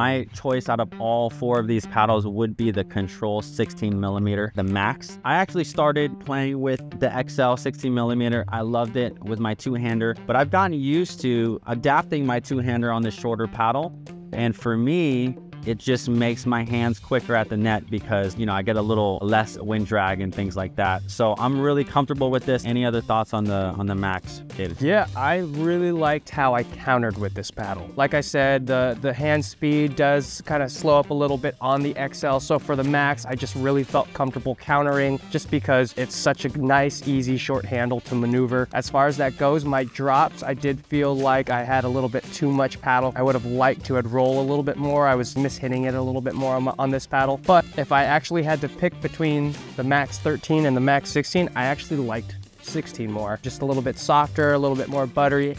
My choice out of all four of these paddles would be the Control 16 millimeter, the Max. I actually started playing with the XL 16 millimeter. I loved it with my two-hander, but I've gotten used to adapting my two-hander on the shorter paddle. And for me, it just makes my hands quicker at the net because, you know, I get a little less wind drag and things like that. So I'm really comfortable with this. Any other thoughts on the on the Max, David? Yeah, I really liked how I countered with this paddle. Like I said, the, the hand speed does kind of slow up a little bit on the XL. So for the Max, I just really felt comfortable countering just because it's such a nice, easy, short handle to maneuver. As far as that goes, my drops, I did feel like I had a little bit too much paddle. I would have liked to have roll a little bit more. I was hitting it a little bit more on, on this paddle. But if I actually had to pick between the Max 13 and the Max 16, I actually liked 16 more. Just a little bit softer, a little bit more buttery,